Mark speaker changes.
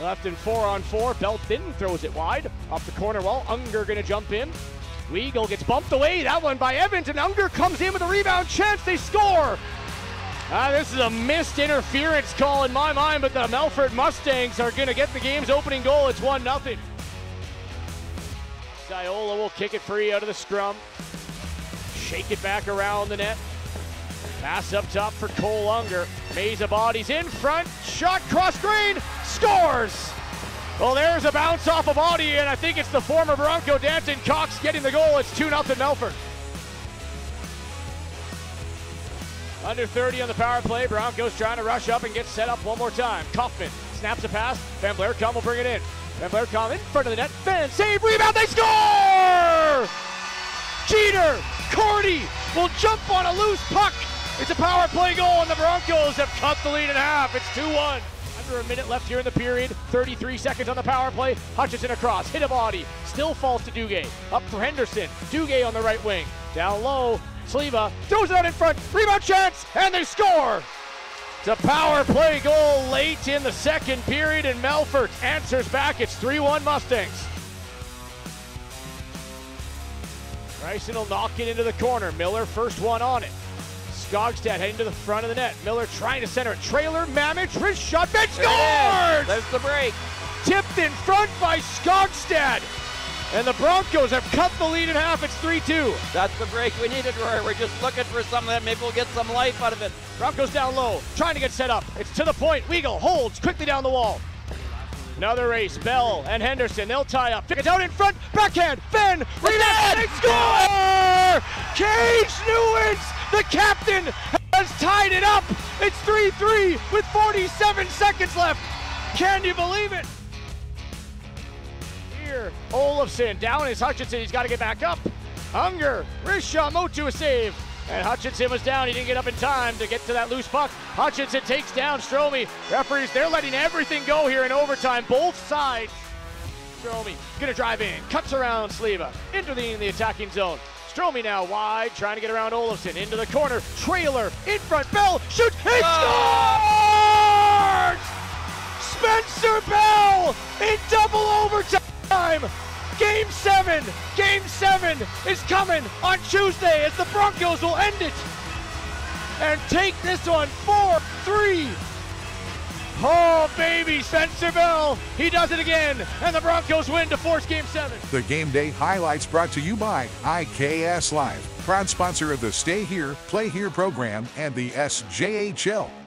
Speaker 1: Left in four on four. Bell Thin throws it wide. Off the corner wall. Unger going to jump in. Weagle gets bumped away. That one by Evans, and Unger comes in with a rebound chance. They score. Ah, this is a missed interference call in my mind, but the Melfort Mustangs are going to get the game's opening goal. It's 1 0. Ziola will kick it free out of the scrum. Shake it back around the net. Pass up top for Cole Unger. Mesa bodies in front. Shot cross green. Scores! Well, there's a bounce off of body, and I think it's the former Bronco Danton Cox getting the goal. It's 2 0 Melfort. Under 30 on the power play. Broncos trying to rush up and get set up one more time. Kaufman snaps a pass. Van Blaircom will bring it in. Van Blaircom in front of the net. Van save, rebound, they score! Jeter, Cordy will jump on a loose puck. It's a power play goal, and the Broncos have cut the lead in half. It's 2 1. Under a minute left here in the period. 33 seconds on the power play. Hutchinson across, hit a body, still falls to Duguay. Up for Henderson. Duguay on the right wing. Down low. Sleva throws it out in front. Rebound chance, and they score. It's a power play goal late in the second period, and Melfort answers back. It's 3 1 Mustangs. Bryson will knock it into the corner. Miller, first one on it. Skogstad heading to the front of the net. Miller trying to center it. Trailer, Mamich, wrist shot, Ben scores!
Speaker 2: There's the break.
Speaker 1: Tipped in front by Skogstad. And the Broncos have cut the lead in half. It's 3 2.
Speaker 2: That's the break we needed, Roy. We're just looking for some of that. Maybe we'll get some life out of it.
Speaker 1: Broncos down low, trying to get set up. It's to the point. Weagle holds quickly down the wall. Another race. Bell and Henderson. They'll tie up. It's out in front. Backhand. Ben. Rebound. They score! Cage Newens, the captain, has tied it up. It's 3 3 with 47 seconds left. Can you believe it? Here, Olafson down is Hutchinson. He's got to get back up. Unger, Risha Motew a save. And Hutchinson was down. He didn't get up in time to get to that loose puck. Hutchinson takes down Stromey. Referees, they're letting everything go here in overtime. Both sides. Stromey gonna drive in, cuts around Sleva, into the, in the attacking zone. Stromey now wide, trying to get around Olafson. Into the corner. Trailer in front. Bell shoots. He scores! Spencer Bell in double overtime. Game seven, game seven is coming on Tuesday as the Broncos will end it and take this one 4 3. Oh, baby, Spencer Bell. He does it again, and the Broncos win to force game seven.
Speaker 3: The game day highlights brought to you by IKS Live, proud sponsor of the Stay Here, Play Here program and the SJHL.